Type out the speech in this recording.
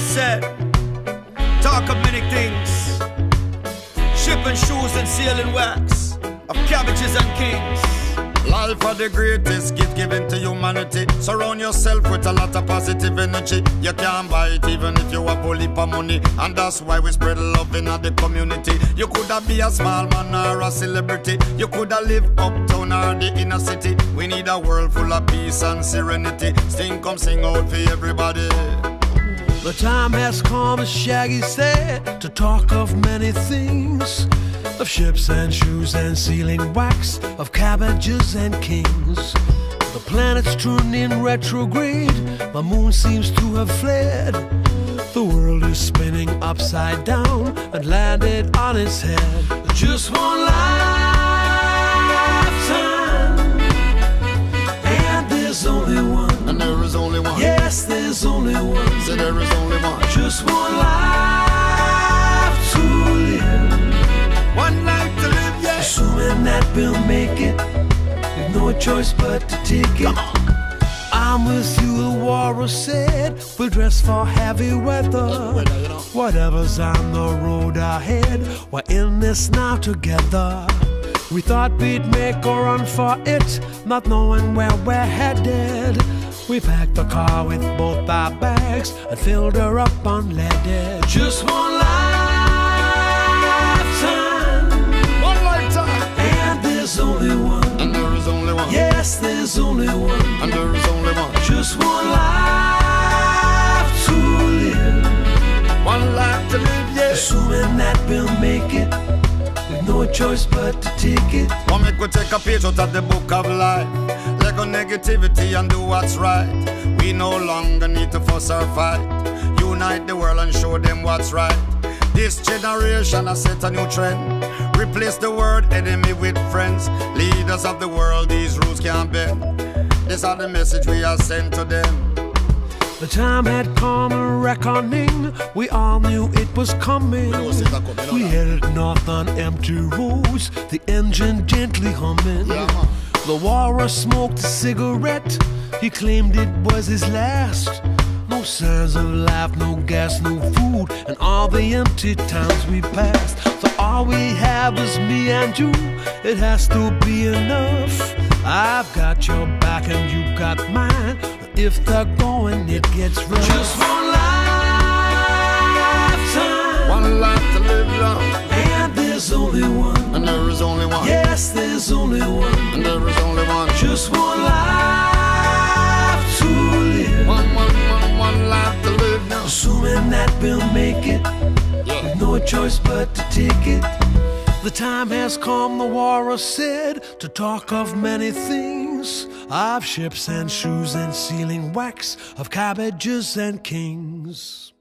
said, talk of many things. shipping shoes and sealing wax of cabbages and kings. Life are the greatest gift given to humanity. Surround yourself with a lot of positive energy. You can't buy it even if you have bully for money. And that's why we spread love in the community. You coulda be a small man or a celebrity. You coulda live uptown or the inner city. We need a world full of peace and serenity. Sing come sing out for everybody. The time has come, as Shaggy said, to talk of many things of ships and shoes and sealing wax, of cabbages and kings. The planets turn in retrograde, the moon seems to have fled. The world is spinning upside down and landed on its head. Just one lifetime, and there's only one. And there is only one. Yes, there's only one. So there is only one. Just one life to live. One life to live, yeah. Assuming that we'll make it, with no choice but to take it. I'm with you, the warrior said. We'll dress for heavy weather. Whatever's on the road ahead, we're in this now together. We thought we'd make a run for it, not knowing where we're headed. We packed the car with both our bags and filled her up unleaded. Just one lifetime, One lifetime. and there's only one. And there is only one. Yes, there's only one. And there is only one. Just one life to live. One life to live, yeah. Assuming that we'll make it, with no choice but to take it. Come make we take a page out of the book of life. Let negativity and do what's right. We no longer need to fuss or fight. Unite the world and show them what's right. This generation has set a new trend. Replace the word enemy with friends. Leaders of the world, these rules can't bend. This are the message we are sent to them. The time had come a reckoning. We all knew it was coming. We headed north on empty roads, the engine gently humming. Yeah, man. The warrior smoked a cigarette. He claimed it was his last. No signs of life, no gas, no food, and all the empty towns we passed. So all we have is me and you. It has to be enough. I've got your back and you got mine. If they're going, it gets rough. Just one lifetime, One life to live young. There's only one. And there is only one. Yes, there's only one. And there is only one. Just one life to live. One, one, one, one life to live now. Assuming that we'll make it, Yeah. with no choice but to take it. The time has come, the war warrior said, to talk of many things of ships and shoes and sealing wax, of cabbages and kings.